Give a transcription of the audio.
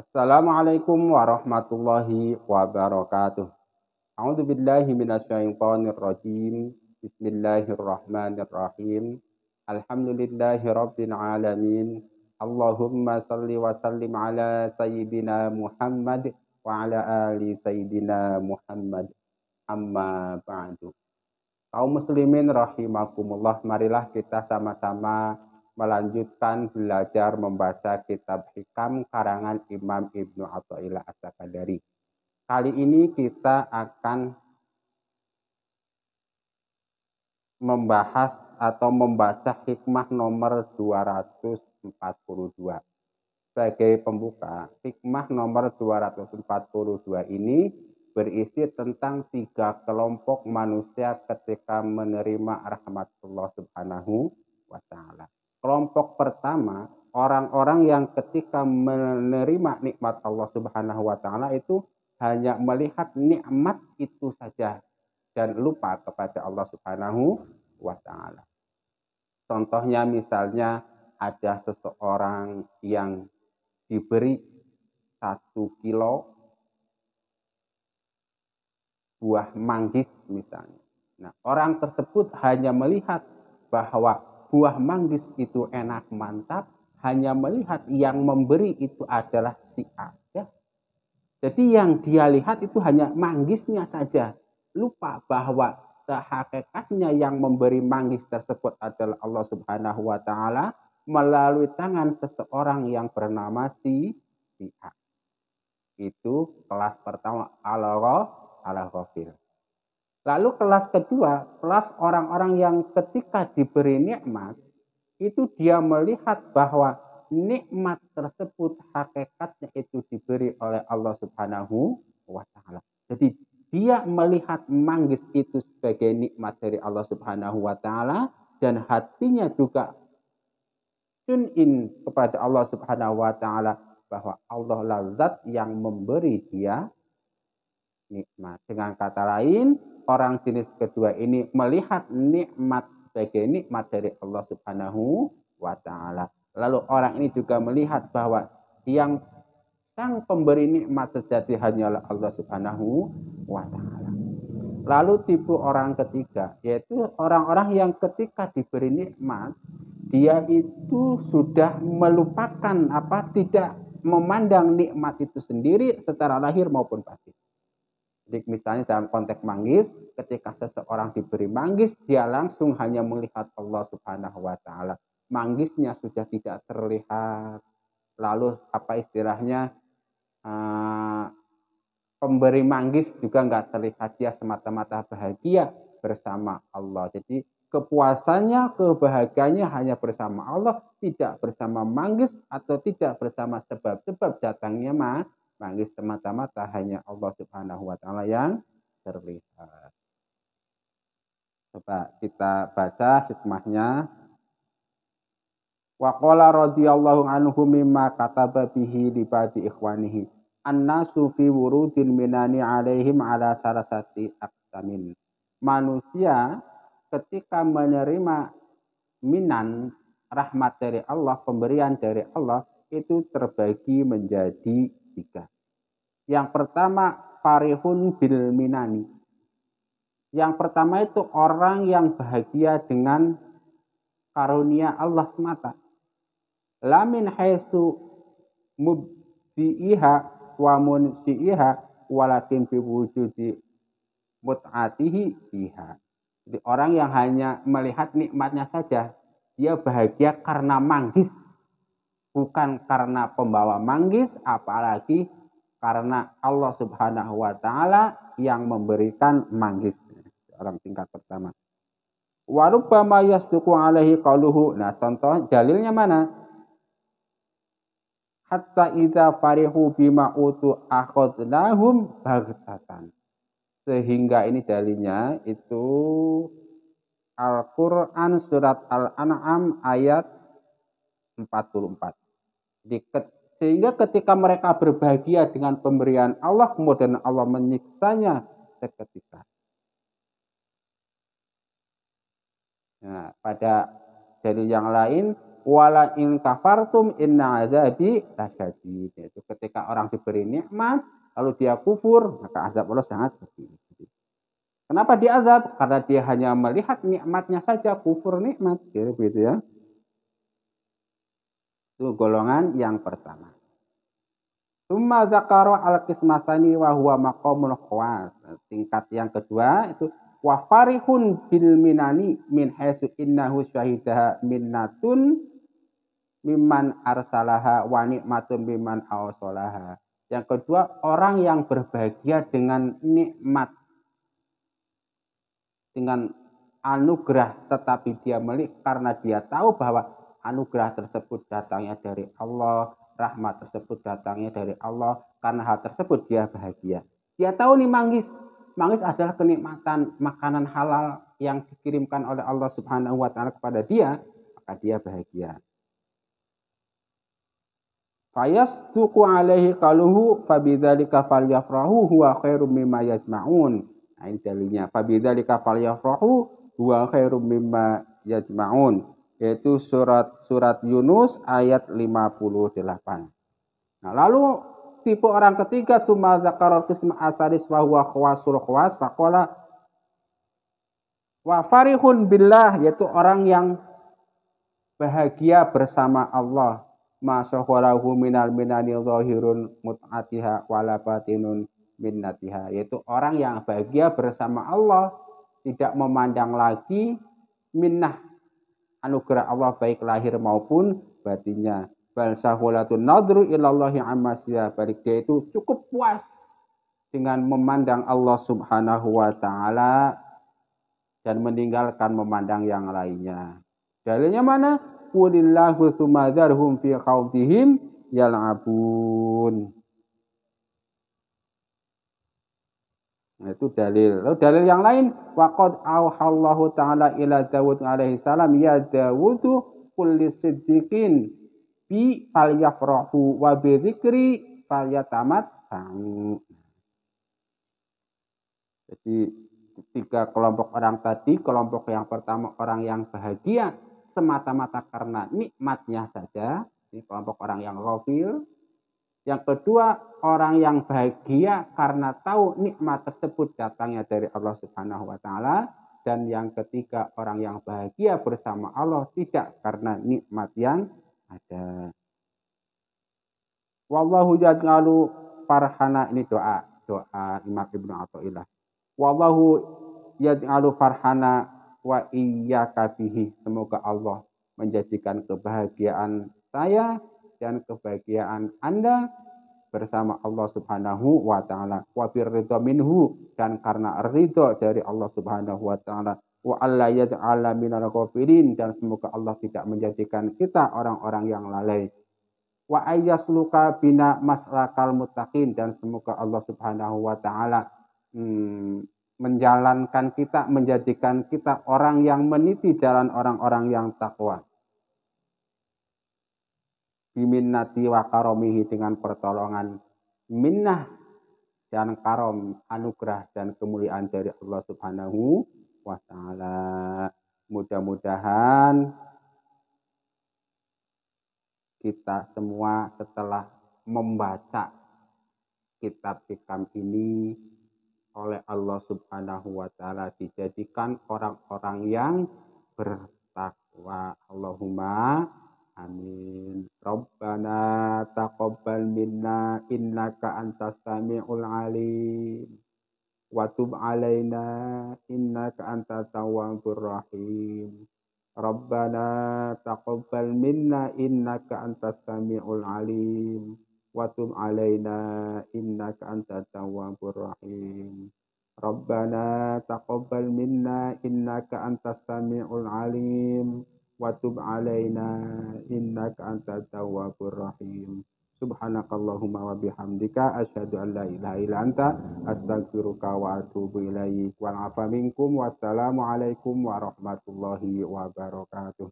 Assalamualaikum warahmatullahi wabarakatuh. A'udzu billahi minasyaitonir rajim. Bismillahirrahmanirrahim. Alhamdulillahi rabbil alamin. Allahumma salli wa sallim ala sayyidina Muhammad wa ala ali sayyidina Muhammad. Amma ba'du. Kaum muslimin rahimakumullah, marilah kita sama-sama melanjutkan belajar membaca kitab hikam karangan Imam Ibnu Athaillah As-Sakandari. Kali ini kita akan membahas atau membaca hikmah nomor 242. Sebagai pembuka, hikmah nomor 242 ini berisi tentang tiga kelompok manusia ketika menerima rahmat Allah Subhanahu wa taala. Kelompok pertama, orang-orang yang ketika menerima nikmat Allah Subhanahu wa taala itu hanya melihat nikmat itu saja dan lupa kepada Allah Subhanahu wa taala. Contohnya misalnya ada seseorang yang diberi satu kilo buah manggis misalnya. Nah, orang tersebut hanya melihat bahwa buah manggis itu enak mantap, hanya melihat yang memberi itu adalah si A. Ya. Jadi yang dia lihat itu hanya manggisnya saja. Lupa bahwa sehakikatnya yang memberi manggis tersebut adalah Allah Subhanahu wa taala melalui tangan seseorang yang bernama si A. Itu kelas pertama Allah ala ghafil. Lalu kelas kedua, kelas orang-orang yang ketika diberi nikmat, itu dia melihat bahwa nikmat tersebut hakikatnya itu diberi oleh Allah Subhanahu wa taala. Jadi dia melihat manggis itu sebagai nikmat dari Allah Subhanahu wa taala dan hatinya juga tune in kepada Allah Subhanahu wa taala bahwa Allah lazat yang memberi dia nikmat. Dengan kata lain, orang jenis kedua ini melihat nikmat sebagai nikmat dari Allah Subhanahu wa taala. Lalu orang ini juga melihat bahwa yang sang pemberi nikmat sejati hanyalah Allah Subhanahu wa taala. Lalu tipe orang ketiga yaitu orang-orang yang ketika diberi nikmat dia itu sudah melupakan apa tidak memandang nikmat itu sendiri secara lahir maupun batin. Jadi misalnya dalam konteks manggis, ketika seseorang diberi manggis, dia langsung hanya melihat Allah Subhanahu wa taala. Manggisnya sudah tidak terlihat. Lalu apa istilahnya? Uh, pemberi manggis juga nggak terlihat dia semata-mata bahagia bersama Allah. Jadi kepuasannya, kebahagiaannya hanya bersama Allah, tidak bersama manggis atau tidak bersama sebab-sebab datangnya mah manggis semata-mata hanya Allah Subhanahu wa taala yang terlihat. Coba kita baca hikmahnya. Wa qala radhiyallahu anhu mimma kataba bihi li ba'di ikhwanihi. Annasu fi wurudin minani alaihim ala sarasati aksamin. Manusia ketika menerima minan rahmat dari Allah, pemberian dari Allah itu terbagi menjadi tiga. Yang pertama farihun bil minani. Yang pertama itu orang yang bahagia dengan karunia Allah semata. Lamin haisu mubdi'iha wa munsi'iha walakin bi wujudi mut'atihi biha. Jadi orang yang hanya melihat nikmatnya saja, dia bahagia karena manggis bukan karena pembawa manggis apalagi karena Allah Subhanahu wa taala yang memberikan manggis orang tingkat pertama. Warubbama yasduqu alaihi qaluhu. Nah, contoh dalilnya mana? Hatta idza farihu bima utu akhadnahum baghtatan. Sehingga ini dalilnya itu Al-Qur'an surat Al-An'am ayat 44. Sehingga ketika mereka berbahagia dengan pemberian Allah, kemudian Allah menyiksanya seketika. Nah, pada dari yang lain, wala in kafartum inna azabi lasyadid. Itu ketika orang diberi nikmat lalu dia kufur, maka azab Allah sangat pedih. Kenapa diazab? Karena dia hanya melihat nikmatnya saja, kufur nikmat. Gitu, gitu ya. Itu golongan yang pertama. Summa zakaro al kismasani wa huwa maqamul khawas. Tingkat yang kedua itu wa farihun bil minani min haitsu innahu syahidaha minnatun mimman arsalaha wa nikmatun mimman awsalaha. Yang kedua, orang yang berbahagia dengan nikmat dengan anugerah tetapi dia milik karena dia tahu bahwa anugerah tersebut datangnya dari Allah, rahmat tersebut datangnya dari Allah, karena hal tersebut dia bahagia. Dia tahu nih manggis, manggis adalah kenikmatan makanan halal yang dikirimkan oleh Allah Subhanahu wa taala kepada dia, maka dia bahagia. Fayasduqu alaihi qaluhu fabidzalika falyafrahu huwa khairum mimma yajma'un. Nah, ini dalilnya. Fabidzalika falyafrahu huwa khairum mimma yajma'un. Yaitu surat surat Yunus ayat 58. Nah, lalu tipe orang ketiga summa zakarul qisma asaris wa huwa khawasul khawas faqala wa farihun billah yaitu orang yang bahagia bersama Allah ma minal minani zahirun mut'atiha wala batinun minnatiha yaitu orang yang bahagia bersama Allah tidak memandang lagi minnah anugerah Allah baik lahir maupun batinnya bal sahulatun nadru ilallahi amma balik dia itu cukup puas dengan memandang Allah Subhanahu wa taala dan meninggalkan memandang yang lainnya. Dalilnya mana? Qulillahu tsumma fi khawdihim yal'abun. Itu dalil. Lalu dalil yang lain, waqad auhallahu taala ila Dawud alaihi salam ya Dawud kulli siddiqin bi falyafrahu wa bi dzikri falyatamat Jadi tiga kelompok orang tadi, kelompok yang pertama orang yang bahagia semata-mata karena nikmatnya saja, ini kelompok orang yang ghafil, yang kedua, orang yang bahagia karena tahu nikmat tersebut datangnya dari Allah Subhanahu wa taala dan yang ketiga, orang yang bahagia bersama Allah tidak karena nikmat yang ada. Wallahu yaj'alu farhana ini doa, doa Imam Ibnu Athaillah. Wallahu yaj'alu farhana wa iyyaka bihi. Semoga Allah menjadikan kebahagiaan saya dan kebahagiaan Anda bersama Allah Subhanahu wa taala. Wa birridha minhu dan karena ridho dari Allah Subhanahu wa taala. Wa alla yaj'ala minal ghafilin dan semoga Allah tidak menjadikan kita orang-orang yang lalai. Wa ayyasluka bina maslakal muttaqin dan semoga Allah Subhanahu wa taala hmm, menjalankan kita menjadikan kita orang yang meniti jalan orang-orang yang takwa biminnati wa karomihi dengan pertolongan minnah dan karom anugerah dan kemuliaan dari Allah Subhanahu wa taala. Mudah-mudahan kita semua setelah membaca kitab hikam ini oleh Allah Subhanahu wa taala dijadikan orang-orang yang bertakwa. Allahumma Amin. Rabbana taqabbal minna innaka antas samiul alim. Wa tub alaina innaka antat tawwabur rahim. Rabbana taqabbal minna innaka antas samiul alim. Wa tub alaina innaka antat tawwabur rahim. Rabbana taqabbal minna innaka antas samiul alim wa tub alaina innaka antat tawwabur rahim. Subhanakallahumma wa bihamdika asyhadu an la ilaha illa anta astaghfiruka wa atubu ilaik. Wal afa minkum wassalamu alaikum warahmatullahi wabarakatuh